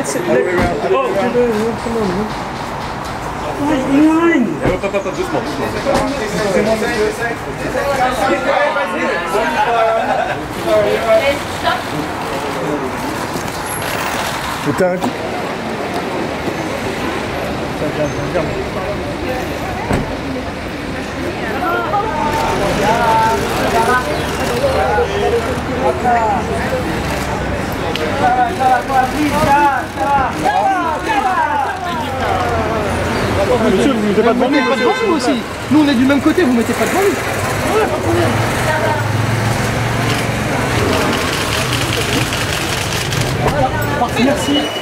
let's, let, oh, Hop, hop, hop, doucement, doucement. Putain. Monsieur, vous mettez pas devant nous, Pas monsieur. devant nous aussi. Nous on est du même côté, vous mettez pas devant nous. Voilà. Parfait, merci.